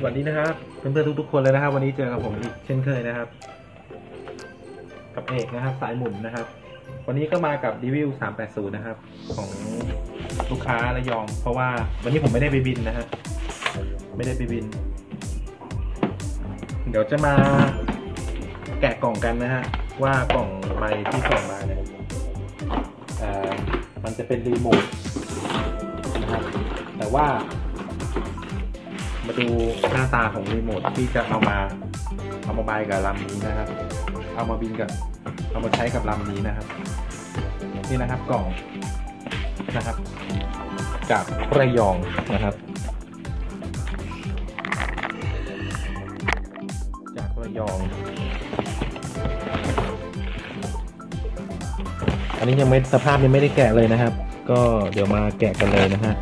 สวัสดีนะครับเพื่อนๆทุกๆคนเลยนะครับ วันนี้เจอกับผมอีกเช่นเคยนะครับ กับเอกนะครับ สายหมุนนะครับ วันนี้ก็มากับรีวิว380 นะครับ ของลูกค้าระยอง เพราะว่าวันนี้ผมไม่ได้ไปบินนะฮะไม่ได้ไปบิน เดี๋ยวจะมาแกะกล่องกันนะฮะว่ากล่องใบที่ส่งมาเนี่ยมันจะเป็นรีโมทนะครับแต่ว่า มาดูหน้าตาของรีโมทที่จะเอามาเอามาบายกับลำนี้นะครับ เอามาบินกับเอามาใช้กับลำนี้นะครับ นี่นะครับกล่องนะครับ จากระยองนะครับ จากระยอง อันนี้ยังไม่สภาพยังไม่ได้แกะเลยนะครับ ก็เดี๋ยวมาแกะกันเลยนะฮะ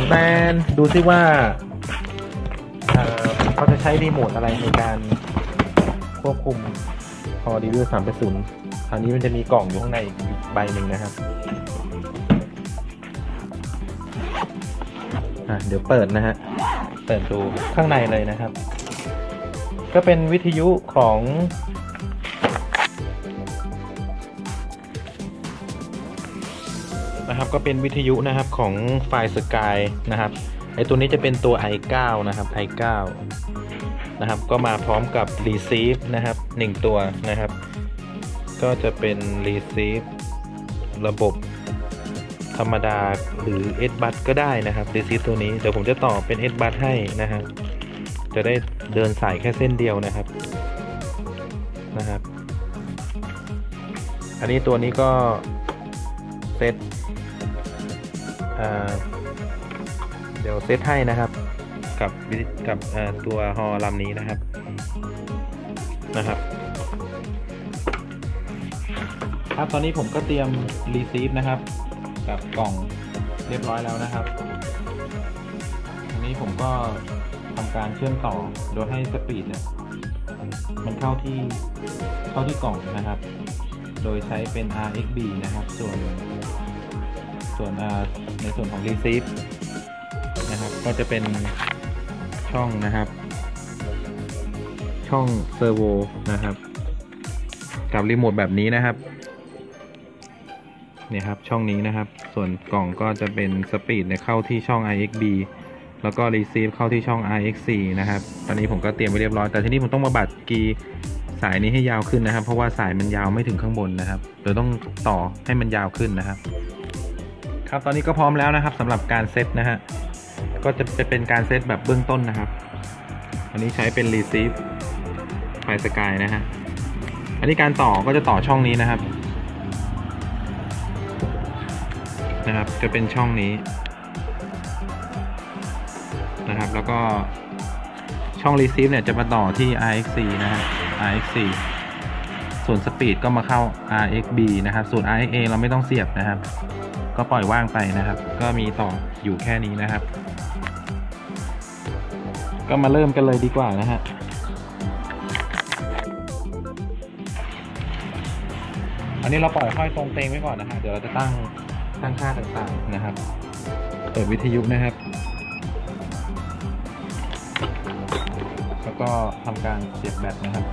นแตนดูซิว่าเขาจะใช้รีโมทอะไรในการควบคุมพอรีวิวสามไปศูนย์คราวนี้มันจะมีกล่องอยู่ข้างในอีกใบหนึ่งนะครับเดี๋ยวเปิดนะฮะ เปิดดูข้างในเลยนะครับ ก็เป็นวิทยุของ นะครับก็เป็นวิทยุนะครับของไฟสกายนะครับไอตัวนี้จะเป็นตัว i9 นะครับ i9 นะครับก็มาพร้อมกับ receive นะครับ 1 ตัวนะครับ ก็จะเป็น receive ระบบธรรมดาหรือ S b u s ก็ได้นะครับ receive ตัวนี้ เดี๋ยวผมจะต่อเป็น S b u s ให้นะครับ จะได้เดินสายแค่เส้นเดียวนะครับนะครับ อันนี้ตัวนี้ก็เซต เดี๋ยวเซตให้นะครับ กับกับตัวฮอลำนี้นะครับนะครับครับตอนนี้ผมก็เตรียม receive นะครับ กับกล่องเรียบร้อยแล้วนะครับอันนี้ผมก็ทำการเชื่อมต่อโดยให้ speed เนี่ยมันเข้าที่เข้าที่กล่องนะครับ โดยใช้เป็น RXB นะครับ ส่วน ส่วนในส่วนของ Receive นะครับ ก็จะเป็นช่องนะครับ ช่องเซอร์โวนะครับ กับรีโมทแบบนี้นะครับเนี่ยครับช่องนี้นะครับ ส่วนกล่องก็จะเป็นสปีดเนี่ยเข้าที่ช่อง IXB แล้วก็ Receive เข้าที่ช่อง RX4 นะครับ ตอนนี้ผมก็เตรียมไว้เรียบร้อย แต่ทีนี้ผมต้องมาบัดกีสายนี้ให้ยาวขึ้นนะครับ เพราะว่าสายมันยาวไม่ถึงข้างบนนะครับเดี๋ยวต้องต่อให้มันยาวขึ้นนะครับ ครับตอนนี้ก็พร้อมแล้วนะครับสำหรับการเซตนะฮะก็จะเป็นการเซตแบบเบื้องต้นนะครับ อันนี้ใช้เป็น receive ไฟสกายนะฮะอันนี้การต่อก็จะต่อช่องนี้นะครับนะครับจะเป็นช่องนี้นะครับแล้วก็ช่อง receive เนี่ยจะมาต่อที่ RX4 นะฮะ RX4 ส่วนสปีดก็มาเข้า RXB นะครับ ส่วน RXA เราไม่ต้องเสียบนะครับ ก็ปล่อยว่างไปนะครับ ก็มีต่ออยู่แค่นี้นะครับ ก็มาเริ่มกันเลยดีกว่านะฮะอันนี้เราปล่อยห้อยตรงเตงไว้ก่อนนะฮะเดี๋ยวเราจะตั้งตั้งค่าต่างๆนะครับ เปิดวิทยุนะครับ แล้วก็ทำการเสียบแบตนะครับ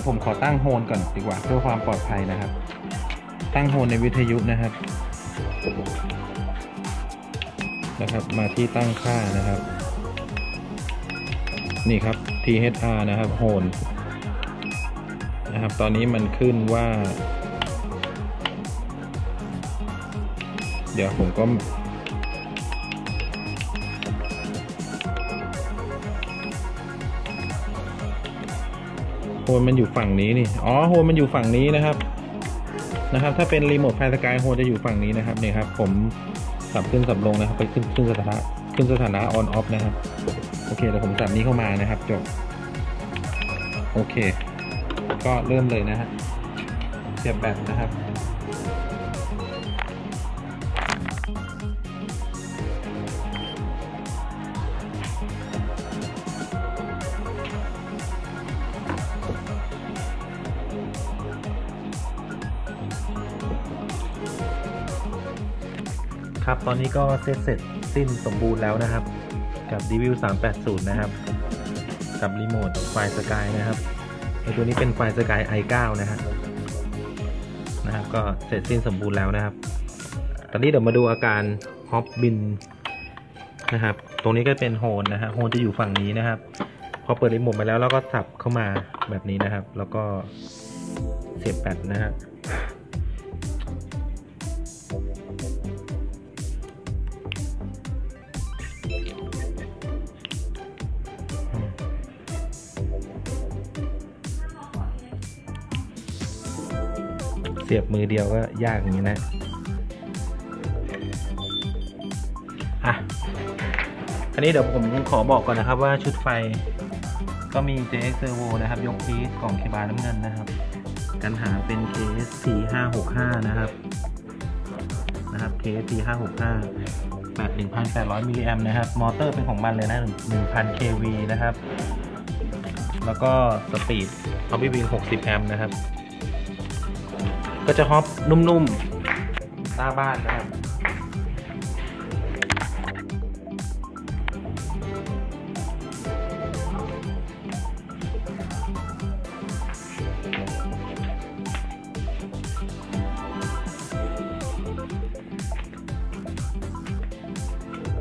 ดี๋ยวผมขอตั้งโฮนก่อนดีกว่าเพื่อความปลอดภัยนะครับ ตั้งโฮนในวิทยุนะครับนะครับ มาที่ตั้งค่านะครับ นี่ครับ THR นะครับโฮนนะครับ ตอนนี้มันขึ้นว่า เดี๋ยวผมก็ นมันอยู่ฝั่งนี้นี่ อ๋อโฮนมันอยู่ฝั่งนี้นะครับ นะครับ ถ้าเป็นรีโมทไฟสกายโฮนจะอยู่ฝั่งนี้นะครับนี่ครับ ผมสับขึ้นสับลงนะครับ ไปขึ้นขึ้นสถานะขึ้นสถานะออนออฟนะครับ โอเคเดี๋ยวผมสับนี้เข้ามานะครับจบโอเค ก็เริ่มเลยนะฮะเสียบแบตนะครับ ครับ ตอนนี้ก็เสร็จเสร็จสิ้นสมบูรณ์แล้วนะครับ กับ Devil 380 นะครับ กับรีโมท Flysky นะครับตัวนี้เป็น Flysky i9 นะฮะนะครับ ก็เสร็จสิ้นสมบูรณ์แล้วนะครับ ตอนนี้เดี๋ยวมาดูอาการ hover บินนะครับ ตรงนี้ก็เป็นโฮนนะฮะ โฮนจะอยู่ฝั่งนี้นะครับ พอเปิดรีโมทไปแล้วเราก็สับเข้ามาแบบนี้นะครับ แล้วก็เสียบแบตนะฮะ สียบมือเดียวก็ยากอย่างนี้นะอะอันนี้เดี๋ยวผมขอบอกก่อนนะครับว่าชุดไฟก็มี JX Servo นะครับ ยกพีซกล่องเคบาน้ำเงินนะครับ กันหาเป็น KSC 565นะครับนะครับ KSC 565 81,800 มิลลิแอมนะครับ มอเตอร์เป็นของมันเลยนะ 1,000 kV นะครับ แล้วก็สปีดเอาบิวิน60 แอมป์นะครับ ก็จะฮอปนุ่มๆตาบ้านนะครับ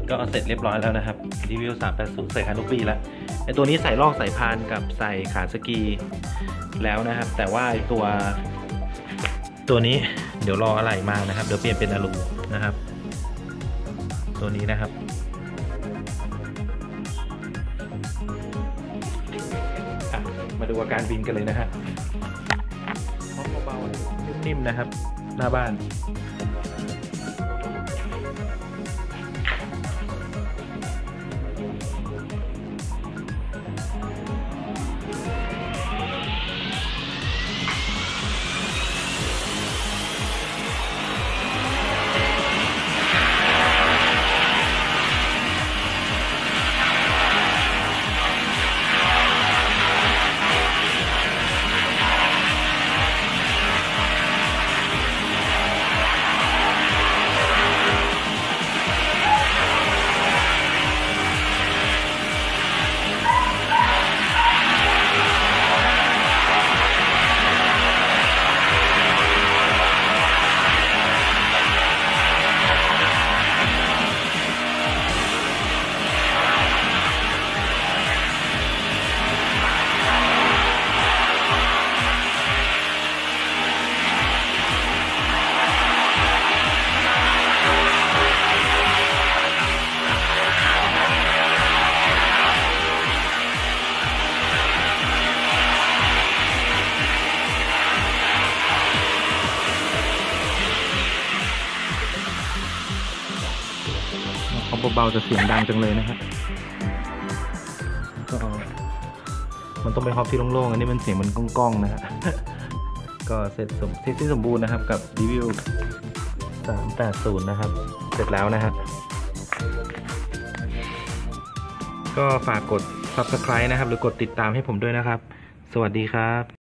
ก็เสร็จเรียบร้อยแล้วนะครับรีวิว 380 ใส่คานุปีแล้วไอตัวนี้ใส่ลอกใสายพานกับใส่ขาสกีแล้วนะครับ แต่ว่าไอตัว ตัวนี้เดี๋ยวรออะไรมานะครับ เดี๋ยวเปลี่ยนเป็นอลูนะครับ ตัวนี้นะครับอะมาดูอาการบินกันเลยนะฮะห้องเบาๆนิ่มๆนะครับ หน้าบ้าน เบาๆจะเสียงดังจังเลยนะครับก็มันต้องไปฮอปที่โล่งๆ อันนี้มันเสียงมันก้องๆนะฮะ ก็เสร็จสมเสร็จสิ้นสมบูรณ์นะครับกับรีวิว380 นะครับ เสร็จแล้วนะฮะ ก็ฝากกด subscribe นะครับ หรือกดติดตามให้ผมด้วยนะครับ สวัสดีครับ